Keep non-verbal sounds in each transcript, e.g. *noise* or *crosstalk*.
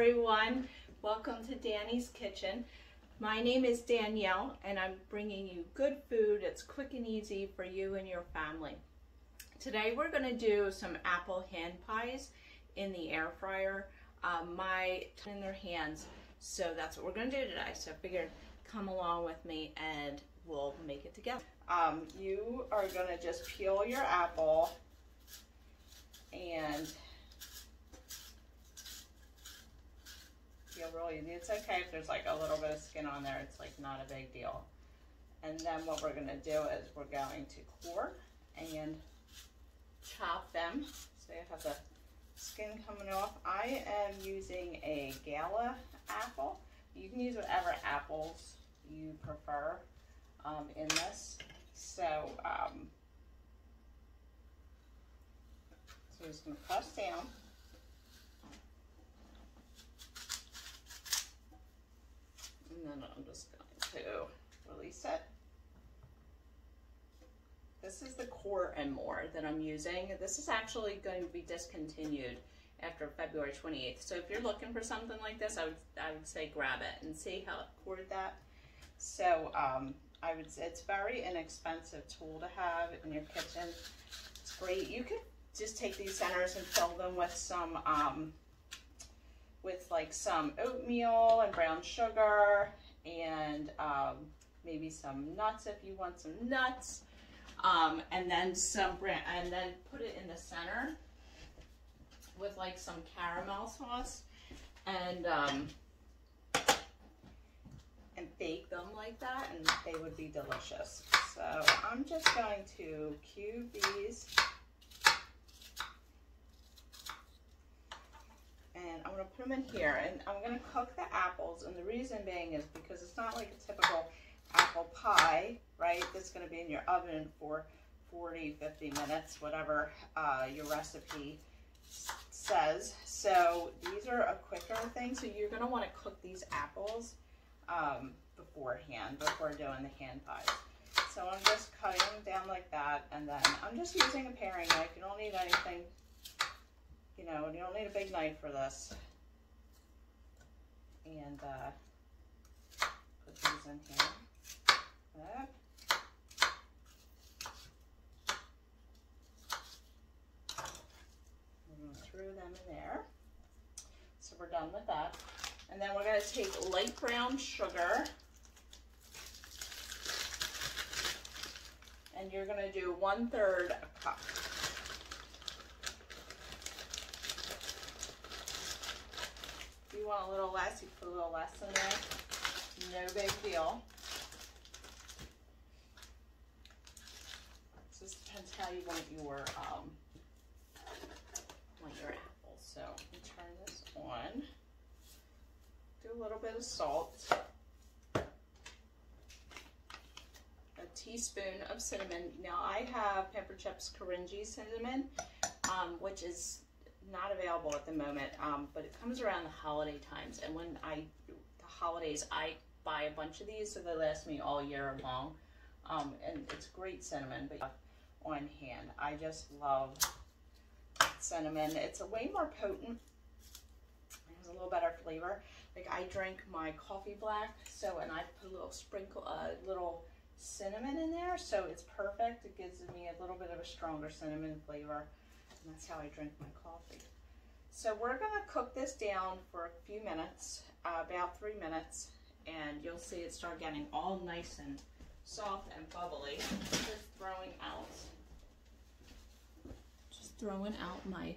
everyone. Welcome to Danny's Kitchen. My name is Danielle and I'm bringing you good food It's quick and easy for you and your family. Today we're going to do some apple hand pies in the air fryer. Um, my in their hands, so that's what we're going to do today. So I figured come along with me and we'll make it together. Um, you are going to just peel your apple and it's okay if there's like a little bit of skin on there, it's like not a big deal. And then what we're gonna do is we're going to core and chop them. So you have the skin coming off. I am using a Gala apple. You can use whatever apples you prefer um, in this. So, um, so just gonna press down. And then I'm just going to release it. This is the core and more that I'm using. This is actually going to be discontinued after February 28th. So if you're looking for something like this, I would, I would say grab it and see how it cored that. So um, I would say it's very inexpensive tool to have in your kitchen. It's great. You could just take these centers and fill them with some um, with like some oatmeal and brown sugar and um, maybe some nuts if you want some nuts. Um, and then some brand, and then put it in the center with like some caramel sauce and um, and bake them like that and they would be delicious. So I'm just going to cube these and I'm to put them in here and I'm to cook the apples and the reason being is because it's not like a typical apple pie, right? That's to be in your oven for 40, 50 minutes, whatever uh, your recipe says. So these are a quicker thing. So you're want to cook these apples um, beforehand, before doing the hand pies. So I'm just cutting them down like that and then I'm just using a paring knife. You don't need anything you know, and you don't need a big knife for this. And uh, put these in here. That. throw them in there. So we're done with that. And then we're going to take light brown sugar. And you're going to do one third a cup. Want a little less, you put a little less in there. No big deal. Just depends how you want your um, want your apples. So turn this on. Do a little bit of salt. A teaspoon of cinnamon. Now I have Pampered Chef's Korintje cinnamon, um, which is not available at the moment, um, but it comes around the holiday times. And when I, the holidays, I buy a bunch of these so they last me all year long. Um, and it's great cinnamon, but on hand. I just love cinnamon. It's a way more potent. It has a little better flavor. Like I drink my coffee black, so, and I put a little sprinkle, a uh, little cinnamon in there, so it's perfect. It gives me a little bit of a stronger cinnamon flavor. That's how I drink my coffee. So we're going to cook this down for a few minutes, uh, about three minutes, and you'll see it start getting all nice and soft and bubbly. Just throwing out, just throwing out my,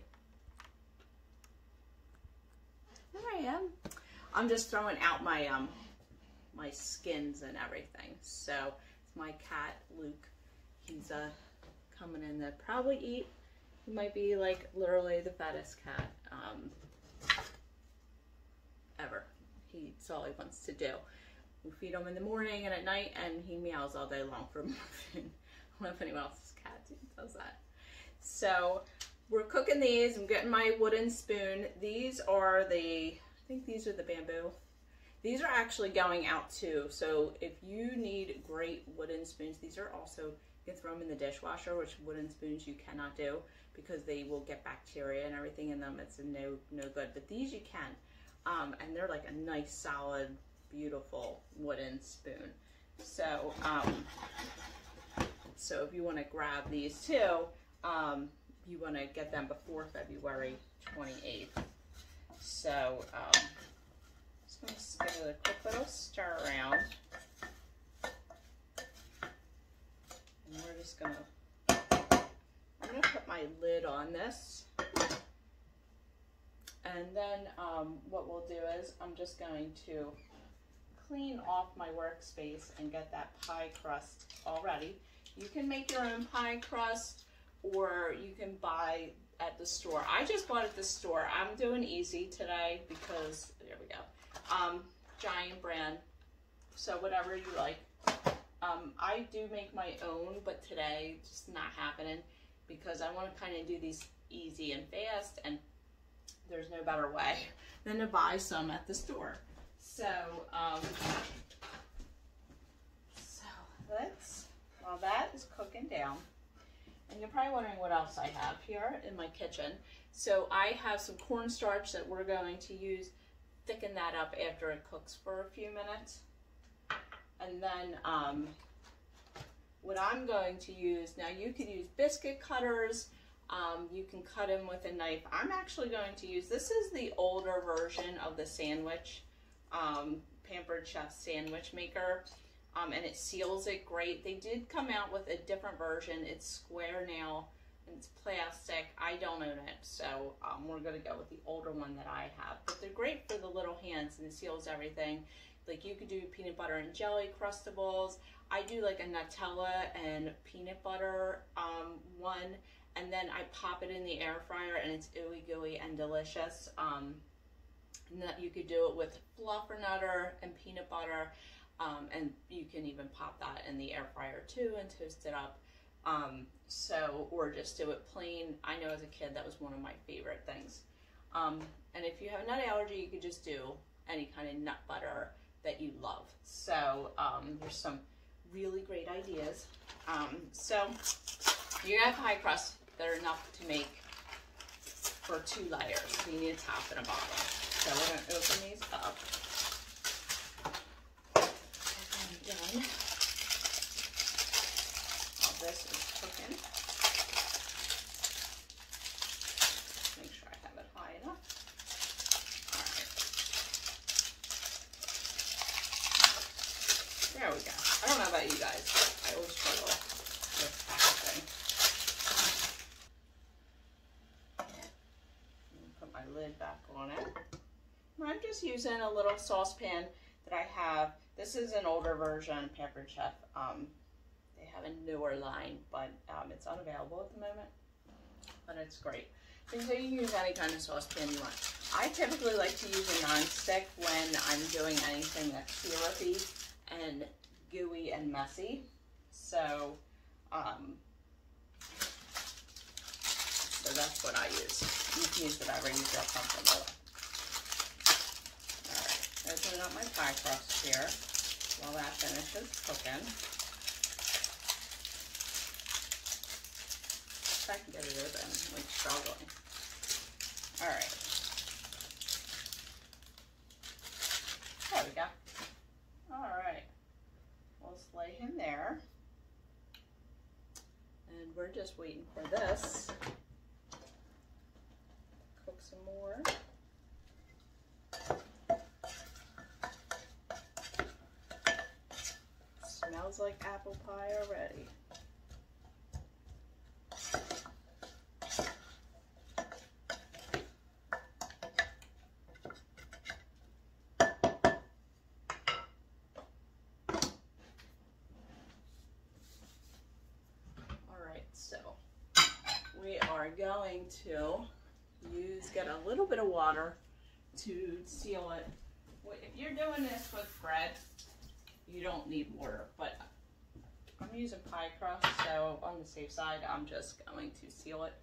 there I am. I'm just throwing out my, um, my skins and everything. So it's my cat, Luke. He's uh, coming in to probably eat he might be like literally the fattest cat um, ever. He, all he wants to do. We feed him in the morning and at night, and he meows all day long for *laughs* food. I don't know if anyone else's cat does that. So we're cooking these. I'm getting my wooden spoon. These are the, I think these are the bamboo. These are actually going out too. So if you need great wooden spoons, these are also, you can throw them in the dishwasher, which wooden spoons you cannot do because they will get bacteria and everything in them. It's no, no good. But these you can. Um, and they're like a nice, solid, beautiful wooden spoon. So, um, so if you want to grab these too, um, you want to get them before February 28th. So, um, just going to give it a quick little stir around. And we're just going to, I'm to put my lid on this. And then um, what we'll do is I'm just going to clean off my workspace and get that pie crust all ready. You can make your own pie crust or you can buy at the store. I just bought at the store. I'm doing easy today because, there we go, um, Giant brand. So whatever you like. Um, I do make my own, but today just not happening because I want to kind of do these easy and fast and there's no better way *laughs* than to buy some at the store. So, um, so let's, while that is cooking down, and you're probably wondering what else I have here in my kitchen. So I have some cornstarch that we're going to use, thicken that up after it cooks for a few minutes. And then um, what I'm going to use, now you could use biscuit cutters, um, you can cut them with a knife. I'm actually going to use, this is the older version of the sandwich, um, Pampered Chef sandwich maker. Um, and it seals it great. They did come out with a different version. It's square now and it's plastic. I don't own it, so um, we're gonna go with the older one that I have. But they're great for the little hands and it seals everything. Like you could do peanut butter and jelly crustables. I do like a Nutella and peanut butter um, one and then I pop it in the air fryer and it's ooey gooey and delicious. Um, and you could do it with fluffernutter and peanut butter, um, and you can even pop that in the air fryer too and toast it up. Um, so, or just do it plain. I know as a kid that was one of my favorite things. Um, and if you have a nut allergy, you could just do any kind of nut butter that you love. So um, there's some really great ideas. Um, so you have pie crust that are enough to make for two layers. So you need a top and a bottom. So we're to open these up. And then all this is cooking. Make sure I have it high enough. All right. There we go. I don't know about you guys, I always struggle with packaging. Put my lid back on it. I'm just using a little saucepan that I have. This is an older version, Pampered Chef. Um, they have a newer line, but um, it's unavailable at the moment. But it's great. So you can use any kind of saucepan you want. I typically like to use a non-stick when I'm doing anything that's syrupy and gooey and messy. So, um, so what I use. You can use whatever you feel comfortable with. Alright, I'm opening up my pie crust here while that finishes cooking. If I can get it open, I'm struggling. Alright. There we go. Alright. We'll lay him there. And we're just waiting for this. More. Smells like apple pie already. Alright, so we are going to use, get a little bit of water to seal it. If you're doing this with bread, you don't need water, but I'm using pie crust, so on the safe side, I'm just going to seal it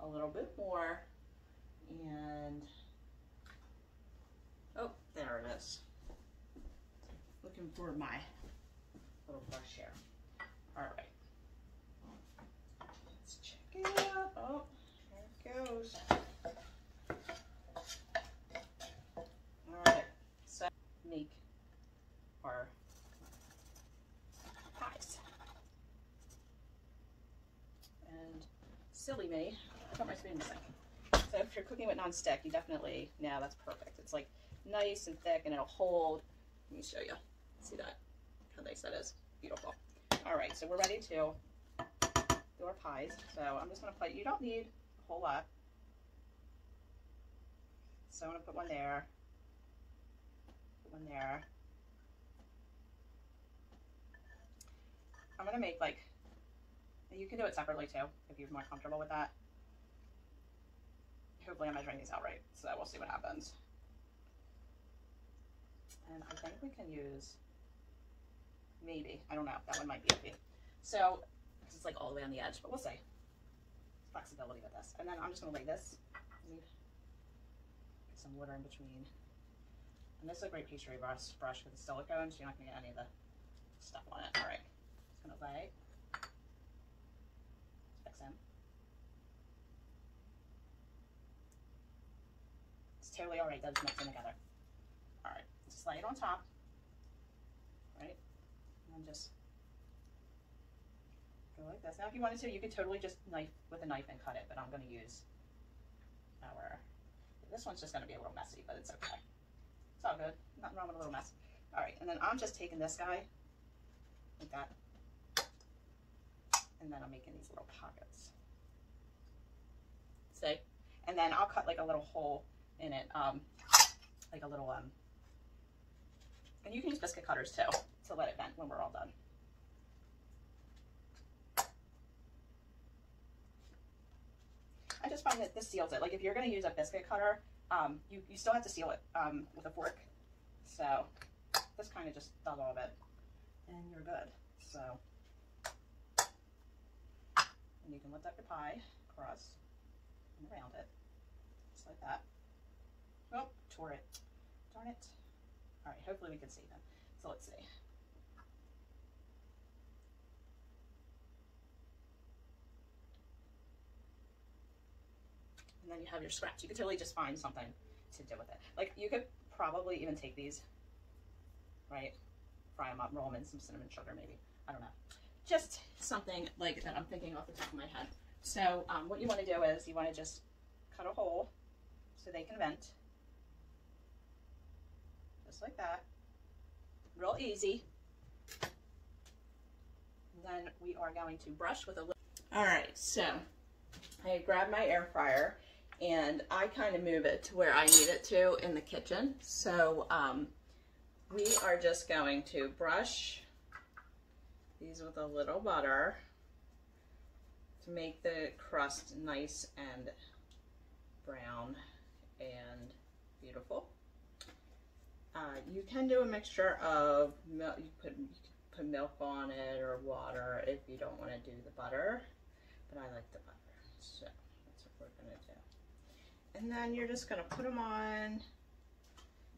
a little bit more. And, oh, there it is. Looking for my little brush here. All right. Let's check it out. Oh, there it goes. make our pies. And Silly Me, I got my spoon back. So if you're cooking with non-stick, you definitely, now that's perfect. It's like nice and thick and it'll hold. Let me show you. See that? How nice that is. Beautiful. All right, so we're ready to do our pies. So I'm just gonna put, you don't need a whole lot. So I'm gonna put one there one there. I'm gonna make like, you can do it separately too, if you're more comfortable with that. Hopefully I'm measuring these out right, so we'll see what happens. And I think we can use, maybe, I don't know, that one might be okay. So, it's like all the way on the edge, but we'll see. Flexibility with this. And then I'm just gonna lay this, some water in between. And this is a great pastry brush, brush with the silicone, so you're not gonna get any of the stuff on it. All right, just gonna lay, fix in. It's totally all right, that's mixing together. All right, just lay it on top, right? And just go like this. Now if you wanted to, you could totally just knife with a knife and cut it, but I'm gonna use our, this one's just gonna be a little messy, but it's okay. It's all good, nothing wrong with a little mess. All right, and then I'm just taking this guy, like that, and then I'm making these little pockets. See? And then I'll cut like a little hole in it, um, like a little, um, and you can use biscuit cutters too to let it vent when we're all done. I just find that this seals it. Like if you're going to use a biscuit cutter, um, you, you still have to seal it um, with a fork. So this kind of just does all of it and you're good. So, and you can lift up your pie across and around it, just like that. Oh, tore it. Darn it. All right, hopefully we can see them. So let's see. And then you have your scraps. You could totally just find something to do with it. Like you could probably even take these, right? Fry them up, roll them in some cinnamon sugar maybe. I don't know. Just something like that I'm thinking off the top of my head. So um, what you want to do is you want to just cut a hole so they can vent. Just like that. Real easy. then we are going to brush with a little. All right, so I grabbed my air fryer and I kind of move it to where I need it to in the kitchen. So um, we are just going to brush these with a little butter to make the crust nice and brown and beautiful. Uh, you can do a mixture of milk, you put, you put milk on it or water if you don't want to do the butter, but I like the butter, so that's what we're going to do. And then you're just going to put them on,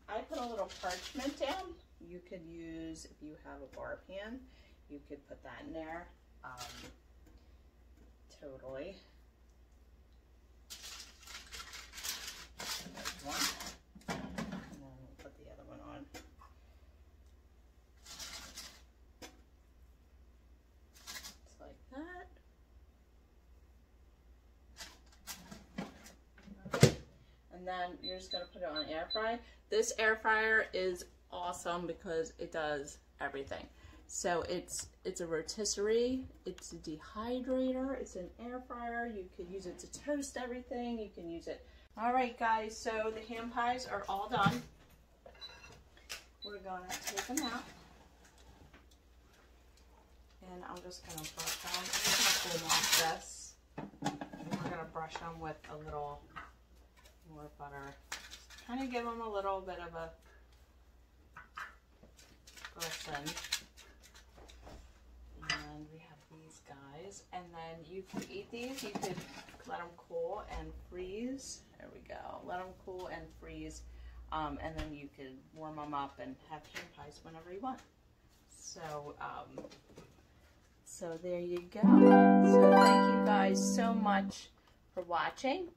I put a little parchment down. You could use, if you have a bar pan, you could put that in there. Um, totally. There's one. And then we'll put the other one on. Just like that. And then you're just gonna put it on air fry. This air fryer is awesome because it does everything. So it's it's a rotisserie, it's a dehydrator, it's an air fryer. You could use it to toast everything. You can use it all right, guys, so the ham pies are all done. We're gonna take them out. And I'm just gonna brush them. I'm gonna off this. And we're gonna brush them with a little more butter. Kind of give them a little bit of a glisten. And we have these guys. And then you can eat these. You could let them cool and freeze. There we go. Let them cool and freeze. Um, and then you can warm them up and have ham pies whenever you want. So, um, so there you go. So thank you guys so much for watching.